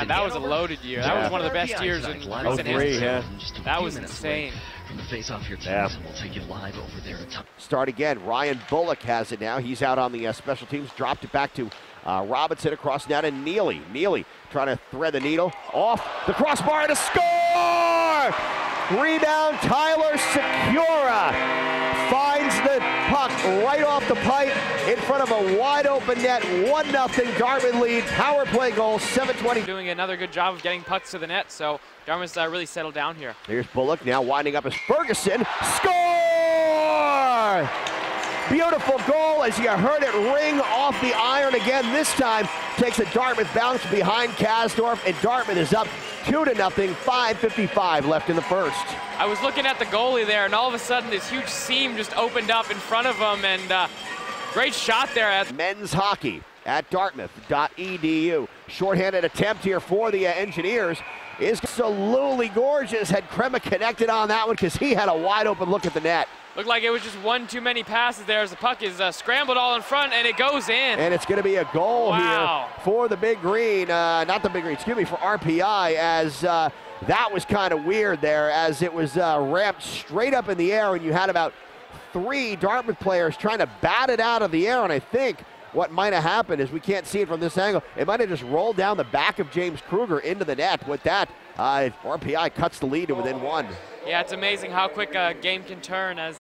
time. That was a loaded year. That was one of the best years in recent three, history. yeah. That was insane. From the face off your teams, Yeah. and we'll take you live over there Start again. Ryan Bullock has it now. He's out on the uh, special teams. Dropped it back to uh, Robinson across now to Neiley. Neiley trying to thread the needle off the crossbar and a score! Rebound Tyler Sikura the pipe in front of a wide open net. 1 0 Dartmouth lead. Power play goal, 720. Doing another good job of getting pucks to the net, so Dartmouth's uh, really settled down here. Here's Bullock now winding up as Ferguson. Score! Beautiful goal as you heard it ring off the iron again. This time takes a Dartmouth bounce behind Kasdorf, and Dartmouth is up two to nothing. 5:55 left in the first. I was looking at the goalie there, and all of a sudden this huge seam just opened up in front of him, and uh, great shot there. At Men's hockey at Dartmouth.edu. Shorthanded attempt here for the uh, Engineers is absolutely gorgeous. Had Crema connected on that one because he had a wide open look at the net. Looked like it was just one too many passes there as the puck is uh, scrambled all in front, and it goes in. And it's going to be a goal Wow. here for the Big Green, uh, not the Big Green, excuse me, for RPI, as uh, that was kind of weird there, as it was uh, ramped straight up in the air, and you had about three Dartmouth players trying to bat it out of the air, and I think what might have happened is we can't see it from this angle. It might have just rolled down the back of James Kruger into the net. With that, uh, RPI cuts the lead to within one. Yeah, it's amazing how quick a game can turn as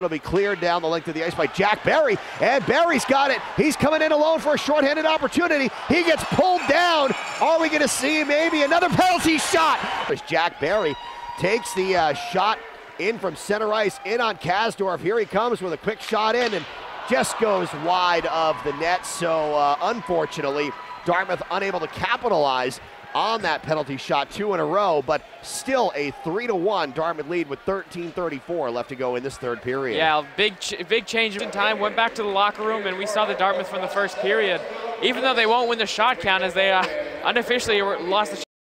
It'll be cleared down the length of the ice by Jack Barry, and Barry's got it. He's coming in alone for a shorthanded opportunity. He gets pulled down. Are we going to see maybe another penalty shot? As Jack Barry takes the uh, shot in from center ice, in on Kasdorf. Here he comes with a quick shot in, and just goes wide of the net. So uh, unfortunately, Dartmouth unable to capitalize on that penalty shot two in a row, but still a three to one Dartmouth lead with 13:34 left to go in this third period. Yeah, big ch- big change in time. Went back to the locker room, and we saw the Dartmouth from the first period. Even though they won't win the shot count, as they uh, unofficially lost the